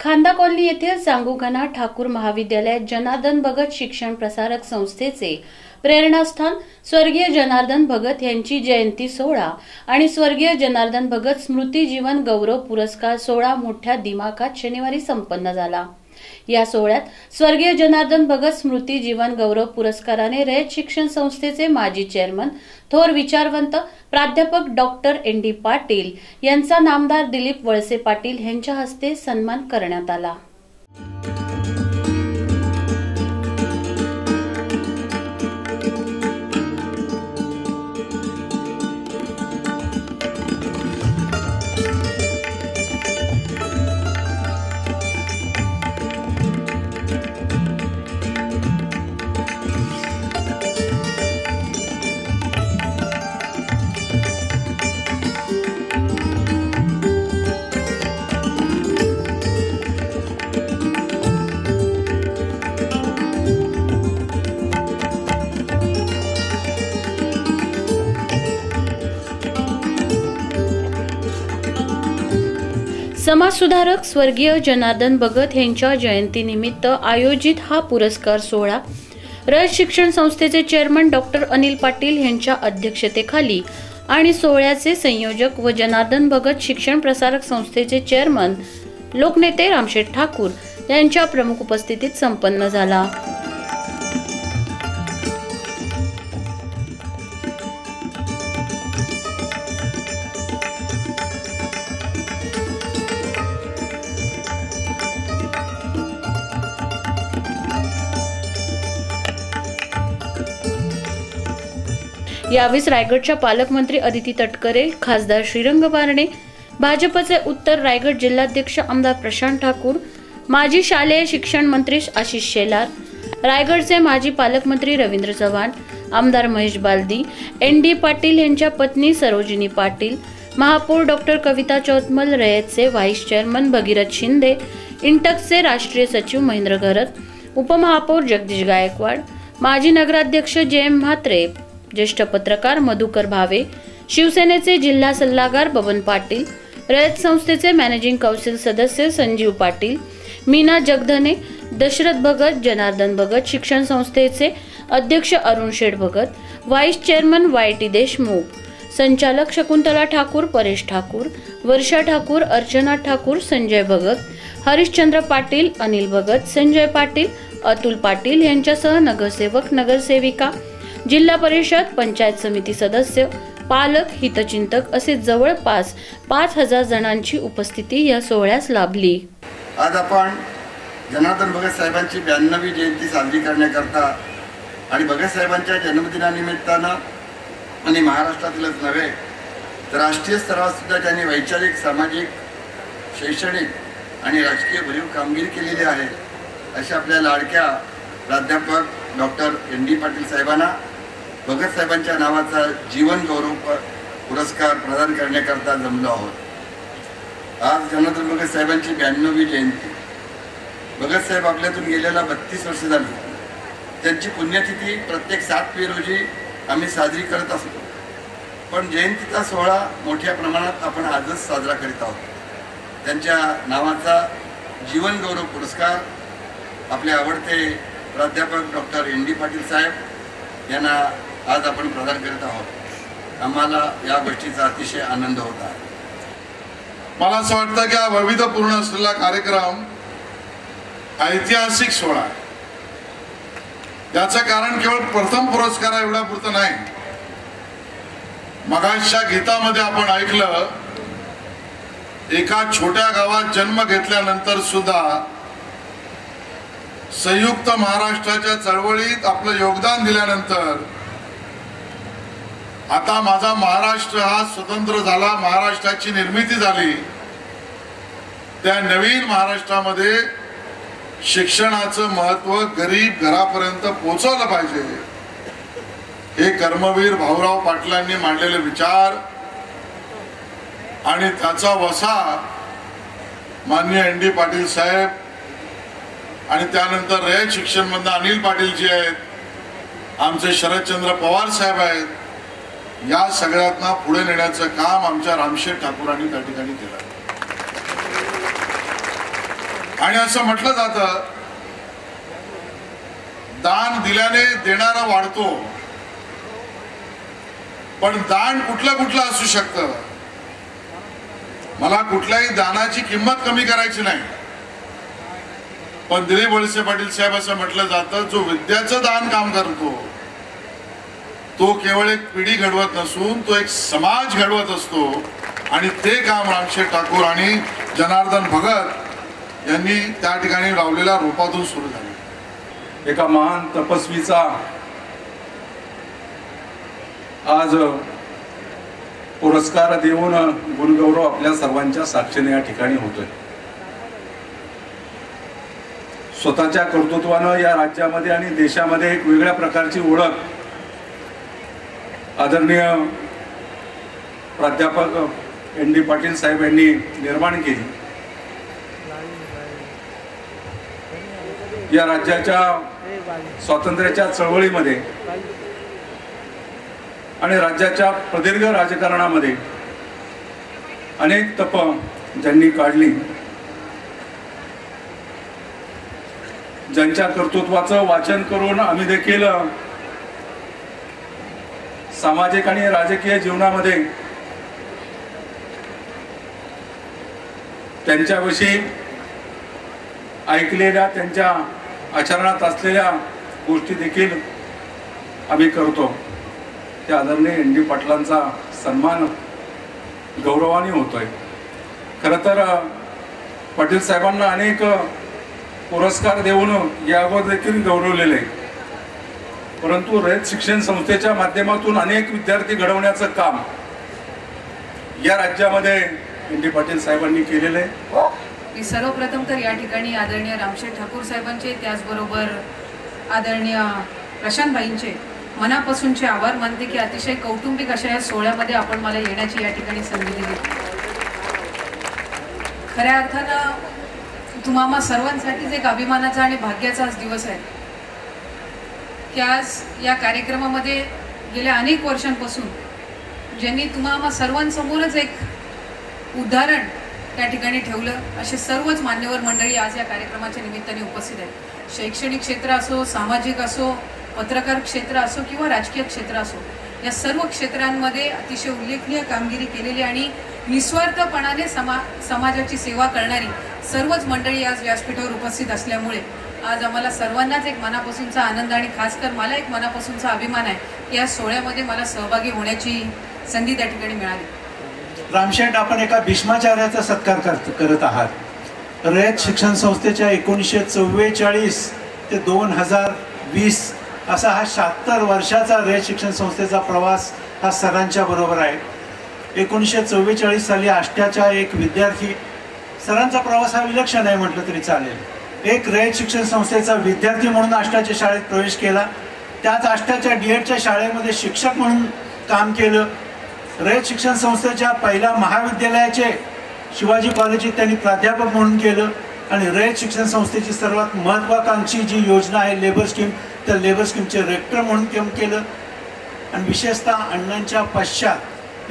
खांदा कॉलनी येथील सांगूघना ठाकूर महाविद्यालयात जनार्दन भगत शिक्षण प्रसारक संस्थेचे प्रेरणास्थान स्वर्गीय जनार्दन भगत यांची जयंती सोहळा आणि स्वर्गीय जनार्दन भगत स्मृती जीवन गौरव पुरस्कार सोहळा मोठ्या दिमाखात शनिवारी संपन्न झाला. या सोहळ्यात स्वर्गीय जनार्दन भगत स्मृती जीवन गौरव पुरस्काराने रयत शिक्षण संस्थेचे माजी चेअरमन थोर विचारवंत प्राध्यापक डॉक्टर एन डी पाटील यांचा नामदार दिलीप वळसे पाटील यांच्या हस्ते सन्मान करण्यात आला. समाजसुधारक स्वर्गीय जनार्दन भगत यांच्या जयंतीनिमित्त आयोजित हा पुरस्कार सोहळा रयत शिक्षण संस्थेचे चेअरमन डॉक्टर अनिल पाटील यांच्या अध्यक्षतेखाली आणि सोहळ्याचे संयोजक व जनार्दन भगत शिक्षण प्रसारक संस्थेचे चेअरमन लोकनेते रामशेठ ठाकूर यांच्या प्रमुख उपस्थितीत संपन्न झाला. यावेळी रायगडच्या पालकमंत्री अदिती तटकरे खासदार श्रीरंग बारणे भाजपचे उत्तर रायगड जिल्हाध्यक्ष आमदार प्रशांत ठाकूर माजी शालेय शिक्षण मंत्री आशिष शेलार रायगडचे माजी पालकमंत्री रवींद्र चव्हाण आमदार महेश बालदी एन डी पाटील यांच्या पत्नी सरोजिनी पाटील महापौर डॉक्टर कविता चौतमल रयतचे व्हाईस चेअरमन भगीरथ शिंदे इंटकचे राष्ट्रीय सचिव महेंद्र घरत उपमहापौर जगदीश गायकवाड माजी नगराध्यक्ष जे एम म्हात्रे ज्येष्ठ पत्रकार मधुकर भावे शिवसेनेचे जिल्हा सल्लागार बबन पाटील रयत संस्थेचे मॅनेजिंग कौन्सिल सदस्य संजीव पाटील मीना जगधने दशरथ भगत जनार्दन भगत शिक्षण संस्थेचे अध्यक्ष Arun Sheth Bhagat vice chairman Y T Deshmukh संचालक शकुंतला ठाकूर परेश ठाकूर वर्षा ठाकूर अर्चना ठाकूर संजय भगत हरिश्चंद्र पाटील अनिल भगत संजय पाटील अतुल पाटील यांच्यासह नगरसेवक नगरसेविका जिल्हा परिषद पंचायत समिती सदस्य पालक हितचिंतक असे जवळपास पाच हजार जणांची उपस्थिती या सोहळ्यास लाभली. आज आपण जनार्दन भगत साहेबांची ब्याण्णवी जयंती साजरी करण्याकरता आणि भगत साहेबांच्या जन्मदिनानिमित्तानं आणि महाराष्ट्रातीलच नव्हे तर राष्ट्रीय स्तरावर सुद्धा त्यांनी वैचारिक सामाजिक शैक्षणिक आणि राजकीय भरीव कामगिरी केलेली आहे अशा आपल्या लाडक्या प्राध्यापक डॉक्टर एन डी पाटील साहेबांना भगत साहेबांच्या नावाचा जीवन गौरव पुरस्कार प्रदान करण्याकरता जमलो आहोत. आज जनार्दन भगत साहेबांची ब्याण्णवी जयंती. भगत साहेब आपल्यातून गेलेला बत्तीस वर्ष झाली. त्यांची पुण्यतिथी प्रत्येक सात मे रोजी आम्ही साजरी करत असतो. पण जयंतीचा सोहळा मोठ्या प्रमाणात आपण आजच साजरा करीत आहोत. त्यांच्या नावाचा जीवन गौरव पुरस्कार आपले आवडते प्राध्यापक डॉक्टर एन डी पाटील साहेब यांना आज आपण प्रदान करीत आहोत. आम्हाला या गोष्टीचा अतिशय आनंद होता मला असं वाटतं की हा वैविध्यपूर्ण असलेला कार्यक्रम ऐतिहासिक सोहळा याचं कारण केवळ प्रथम पुरस्कार एवढा पुरतं नाही. मगाशच्या गीतामध्ये आपण ऐकलं एका छोट्या गावात जन्म घेतल्यानंतर सुद्धा संयुक्त महाराष्ट्राच्या चळवळीत आपलं योगदान दिल्यानंतर आता माझा महाराष्ट्र हा स्वतंत्र झाला महाराष्ट्राची निर्मिती झाली. त्या नवीन महाराष्ट्रामध्ये शिक्षणाचं महत्त्व गरीब घरापर्यंत पोहोचवलं पाहिजे. हे कर्मवीर भाऊराव पाटलांनी मांडलेले विचार आणि त्याचा वसा मान्य एन डी पाटील साहेब आणि त्यानंतर रयत शिक्षण अनिल पाटील जी आहेत आमचे शरदचंद्र पवार साहेब आहेत या सगळ्यातना पुढे नेण्याचं काम आमच्या रामशेठ ठाकूरांनी त्या ठिकाणी केलं. आणि असं म्हटलं जातं दान दिल्याने देणारा वाढतो पण दान कुठलं कुठलं असू शकतं? मला कुठल्याही दानाची किंमत कमी करायची नाही. पण दिलीप वळसे पाटील साहेब असं म्हटलं जातं जो विद्याचं दान काम करतो तो केवळ एक पिढी घडवत नसून तो एक समाज घडवत असतो. आणि ते काम रामशेठ ठाकूर आणि जनार्दन भगत यांनी त्या ठिकाणी लावलेल्या रूपातून सुरू झाले. एका महान तपस्वीचा आज पुरस्कार देऊन गुणगौरव आपल्या सर्वांच्या साक्षीने या ठिकाणी होतोय. स्वतःच्या कर्तृत्वानं या राज्यामध्ये आणि देशामध्ये एक वेगळ्या प्रकारची ओळख आदरणीय प्राध्यापक एन डी पाटील साहेब यांनी निर्माण केली. या राज्याच्या स्वातंत्र्याच्या चळवळीमध्ये आणि राज्याच्या प्रदीर्घ राजकारणामध्ये अनेक तप ज्यांनी काढली. ज्यांच्या कर्तृत्वाचं वाचन करून आम्ही देखील सामाजिक आणि राजकीय जीवनामध्ये त्यांच्याविषयी ऐकलेल्या त्यांच्या आचरणात असलेल्या गोष्टी देखील आम्ही करतो. त्या आदरणीय एन डी पाटलांचा सन्मान गौरवाने होतोय. खरं तर पाटील साहेबांना अनेक पुरस्कार देऊन यावर देखील गौरवलेले आहे. परंतु रयत शिक्षण संस्थेच्या माध्यमातून अनेक विद्यार्थी घडवण्याचं काम या राज्यामध्ये एन डी पाटील साहेबांनी केलेलं आहे. मी सर्वप्रथम तर या ठिकाणी आदरणीय रामशेठ ठाकूर साहेबांचे त्याचबरोबर आदरणीय प्रशांतबाईंचे मनापासूनचे आभार मानते की अतिशय कौटुंबिक अशा या सोहळ्यामध्ये आपण मला येण्याची या ठिकाणी संधी दिली. खऱ्या अर्थानं तुम्हाला सर्वांसाठीच एक अभिमानाचा आणि भाग्याचा आज दिवस आहे की आज या कार्यक्रमामध्ये गेल्या अनेक वर्षांपासून ज्यांनी तुम्हा सर्वांसमोरच एक उदाहरण त्या ठिकाणी ठेवलं असे सर्वच मान्यवर मंडळी आज या कार्यक्रमाच्या निमित्ताने उपस्थित आहेत. शैक्षणिक क्षेत्र असो सामाजिक असो पत्रकार क्षेत्र असो किंवा राजकीय क्षेत्र असो या सर्व क्षेत्रांमध्ये अतिशय उल्लेखनीय कामगिरी केलेली आणि निस्वार्थपणाने समा समाजाची सेवा करणारी सर्वच मंडळी आज व्यासपीठावर उपस्थित असल्यामुळे आज आम्हाला सर्वांनाच एक मनापासूनचा आनंद आणि खास कर मला एक मनापासूनचा अभिमान आहे की या सोहळ्यामध्ये मला सहभागी होण्याची संधी त्या ठिकाणी मिळाली. रामशेठ आपण एका भीष्माचार्याचा सत्कार करत करत आहात. रयत शिक्षण संस्थेच्या एकोणीसशे चव्वेचाळीस ते दोन हजार वीस असा हा शहात्तर वर्षाचा रयत शिक्षण संस्थेचा प्रवास हा सरांच्या बरोबर आहे. एकोणीसशे चव्वेचाळीस साली आष्ट्याच्या एक विद्यार्थी सरांचा प्रवास हा विलक्षण आहे म्हटलं तरी चालेल. एक रयत शिक्षण संस्थेचा विद्यार्थी म्हणून आष्ट्याच्या शाळेत प्रवेश केला. त्याच आष्ट्याच्या डी एडच्या शाळेमध्ये शिक्षक म्हणून काम केलं. रयत शिक्षण संस्थेच्या पहिल्या महाविद्यालयाचे शिवाजी कॉलेजीत त्यांनी प्राध्यापक म्हणून केलं आणि रयत शिक्षण संस्थेची सर्वात महत्त्वाकांक्षी जी योजना आहे लेबर स्कीम त्या लेबर स्कीमचे रेक्टर म्हणून काम केलं. आणि विशेषतः अण्णांच्या पश्चात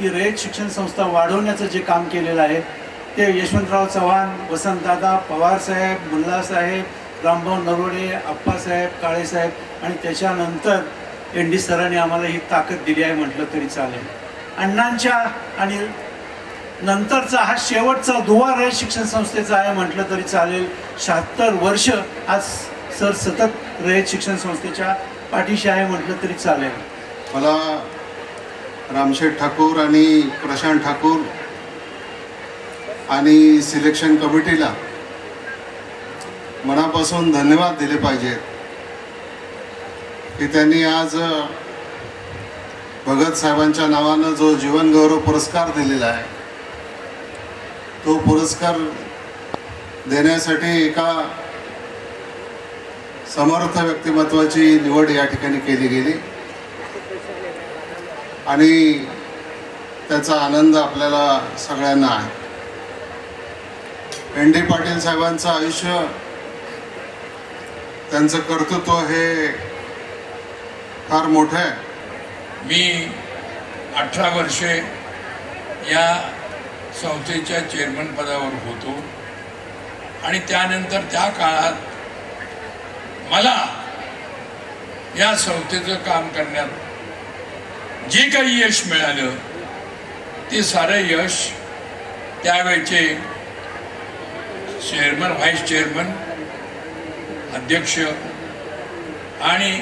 ही रयत शिक्षण संस्था वाढवण्याचं जे काम केलेलं आहे ते यशवंतराव चव्हाण वसंतदादा पवारसाहेब मुल्लासाहेब रामभाऊ नरोडे आप्पासाहेब काळेसाहेब आणि त्याच्यानंतर एन डी सरांनी आम्हाला ही ताकद दिली आहे म्हटलं तरी चालेल. अण्णांच्या आणि नंतरचा हा शेवटचा दुवा आहे शिक्षण संस्थेचा आहे म्हटलं तरी चालेल. शहात्तर वर्ष आज सर सतत रयत शिक्षण संस्थेच्या पाठीशी आहे म्हटलं तरी चालेल. मला रामशेठ ठाकूर आणि प्रशांत ठाकूर आणि सिलेक्शन कमिटीला मनापासून धन्यवाद दिले पाहिजेत की त्यांनी आज भगत साहेबांच्या नावानं जो जीवनगौरव पुरस्कार दिलेला आहे तो पुरस्कार देण्यासाठी एका समर्थ व्यक्तिमत्वाची निवड या ठिकाणी केली गेली. आणि त्याचा आनंद आपल्याला सगळ्यांना आहे. एन डी पाटील साहेबांचं आयुष्य त्यांचं कर्तृत्व हे फार मोठं आहे. मी अठरा वर्षे या संस्थेच्या चेअरमन पदावर होतो आणि त्यानंतर त्या काळात मला या संस्थेचं काम करण्यात जे काही यश मिळालं ते सारं यश त्यावेळचे चेअरमन व्हाईस चेअरमन अध्यक्ष आणि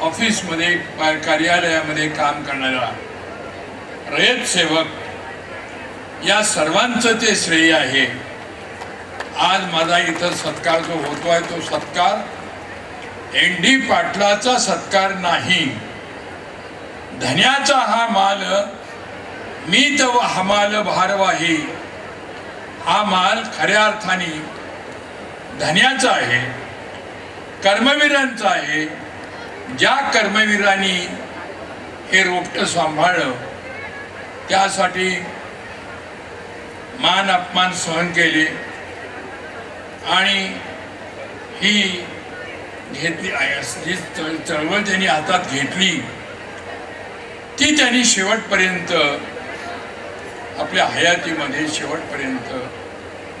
ऑफिसमध्ये कार्यालयामध्ये काम करणारा रयत सेवक. या सर्वांचं ते श्रेय आहे. आज माझा इथं सत्कार जो होतो आहे तो सत्कार एन डी पाटलाचा सत्कार नाही. धन्याचा हा माल मी तव हमाल भारवाही. हा माल खऱ्या अर्थाने धन्याचा आहे कर्मवीरांचा आहे. ज्या कर्मवीरांनी हे रोपटं सांभाळलं त्यासाठी मान अपमान सहन केले आणि ही घेतली जी चळ- चळवळ त्यांनी हातात घेतली ती त्यांनी शेवटपर्यंत आपल्या हयातीमध्ये शेवटपर्यंत